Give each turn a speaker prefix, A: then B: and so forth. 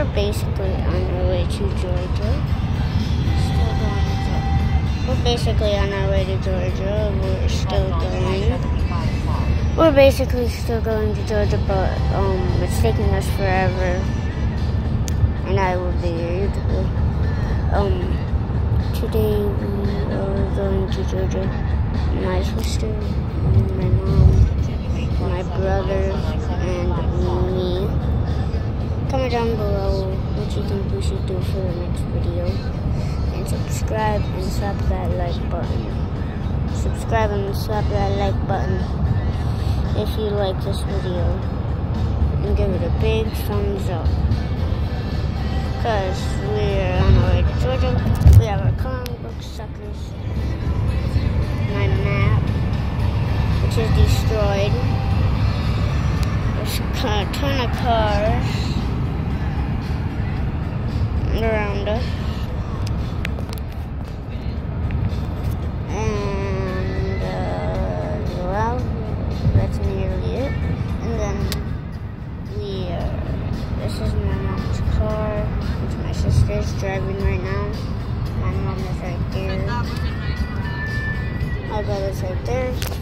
A: we're basically on our way to Georgia. Still going to We're basically on our way to Georgia. We're still going. We're basically still going to Georgia, but um, it's taking us forever, and I will be here. Um, today we are going to Georgia. My sister, Comment down below what you think we should do for the next video, and subscribe and slap that like button. Subscribe and slap that like button if you like this video and give it a big thumbs up because we're on our way to Georgia. We have our comic book suckers, my map, which is destroyed. There's a ton of cars around us. Uh, uh, sister's driving right now. My mom is right there. My brother's right there.